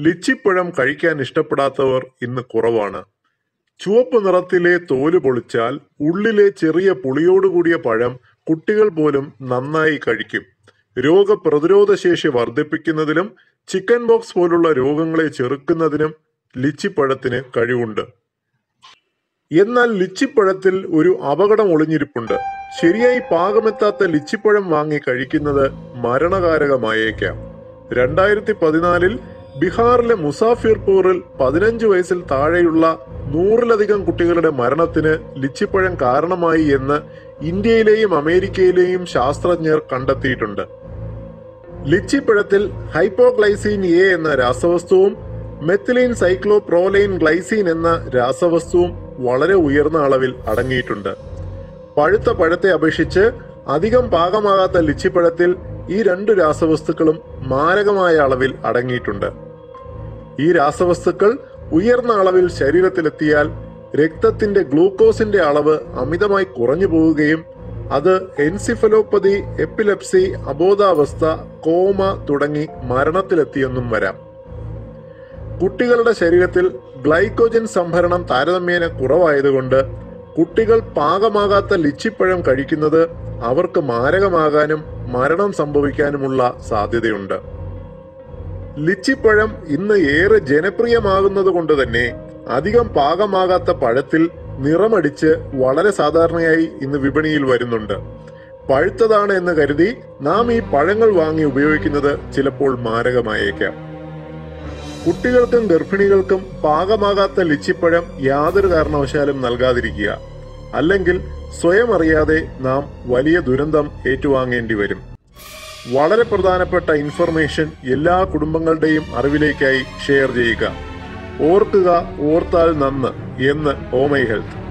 ലിച്ചിപ്പഴം കഴിക്കാൻ ഇഷ്ടപ്പെടാത്തവർ ഇന്ന് കുറവാണ്. ചുവപ്പ് നിറത്തിലെ തോൽ പൊളിച്ചാൽ ഉള്ളിലെ ചെറിയ പുളിയോടുകൂടിയ പഴം കുട്ടികൾ പോലും നന്നായി കഴിക്കും. രോഗപ്രതിരോധ ശേഷി വർദ്ധിപ്പിക്കുന്നതിലും ചിക്കൻ ബോക്സ് പോലുള്ള രോഗങ്ങളെ ചെറുക്കുന്നതിനും ലിച്ചിപ്പഴത്തിന് കഴിവുണ്ട്. എന്നാൽ ലിച്ചിപ്പഴത്തിൽ ഒരു അപകടം ഒളിഞ്ഞിരിപ്പുണ്ട്. ശരിയായി പാകമെത്താത്ത ലിച്ചിപ്പഴം വാങ്ങി കഴിക്കുന്നത് മരണകാരകമായേക്കാം. രണ്ടായിരത്തി പതിനാലിൽ ബീഹാറിലെ മുസാഫിർപൂറിൽ പതിനഞ്ച് വയസ്സിൽ താഴെയുള്ള നൂറിലധികം കുട്ടികളുടെ മരണത്തിന് ലിച്ചിപ്പഴം കാരണമായി എന്ന് ഇന്ത്യയിലെയും അമേരിക്കയിലെയും ശാസ്ത്രജ്ഞർ കണ്ടെത്തിയിട്ടുണ്ട്. ലിച്ചിപ്പഴത്തിൽ ഹൈപ്പോഗ്ലൈസീൻ എ എന്ന രാസവസ്തുവും മെത്തിലീൻ സൈക്ലോപ്രോലൈൻ ഗ്ലൈസീൻ എന്ന രാസവസ്തുവും വളരെ ഉയർന്ന അളവിൽ അടങ്ങിയിട്ടുണ്ട്. പഴുത്ത പഴത്തെ അപേക്ഷിച്ച് അധികം പാകമാകാത്ത ലിച്ചിപ്പഴത്തിൽ ഈ രണ്ട് രാസവസ്തുക്കളും മാരകമായ അളവിൽ അടങ്ങിയിട്ടുണ്ട്. ഈ രാസവസ്തുക്കൾ ഉയർന്ന അളവിൽ ശരീരത്തിലെത്തിയാൽ രക്തത്തിന്റെ ഗ്ലൂക്കോസിന്റെ അളവ് അമിതമായി കുറഞ്ഞു പോവുകയും അത് എൻസിഫലോപ്പതി എപ്പിലെപ്സി അബോധാവസ്ഥ കോമ തുടങ്ങി മരണത്തിലെത്തിയെന്നും വരാം. കുട്ടികളുടെ ശരീരത്തിൽ ഗ്ലൈക്കോജൻ സംഭരണം താരതമ്യേന കുറവായതുകൊണ്ട് കുട്ടികൾ പാകമാകാത്ത ലിച്ചിപ്പഴം കഴിക്കുന്നത് അവർക്ക് മാരകമാകാനും മരണം സംഭവിക്കാനുമുള്ള സാധ്യതയുണ്ട്. ലിച്ചിപ്പഴം ഇന്ന് ഏറെ ജനപ്രിയമാകുന്നത് കൊണ്ട് തന്നെ അധികം പാകമാകാത്ത പഴത്തിൽ നിറമടിച്ച് വളരെ സാധാരണയായി ഇന്ന് വിപണിയിൽ വരുന്നുണ്ട്. പഴുത്തതാണ് എന്ന് കരുതി നാം ഈ പഴങ്ങൾ വാങ്ങി ഉപയോഗിക്കുന്നത് ചിലപ്പോൾ മാരകമായേക്കാം. കുട്ടികൾക്കും ഗർഭിണികൾക്കും പാകമാകാത്ത ലിച്ചിപ്പഴം യാതൊരു കാരണവശാലും നൽകാതിരിക്കുക. അല്ലെങ്കിൽ സ്വയം അറിയാതെ നാം വലിയ ദുരന്തം ഏറ്റുവാങ്ങേണ്ടി വരും. വളരെ പ്രധാനപ്പെട്ട ഇൻഫർമേഷൻ എല്ലാ കുടുംബങ്ങളുടെയും അറിവിലേക്കായി ഷെയർ ചെയ്യുക. ഓർക്കുക ഓർത്താൽ നന്ന് എന്ന് ഓമൈ ഹെൽത്ത്